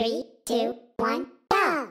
Three, two, one, go!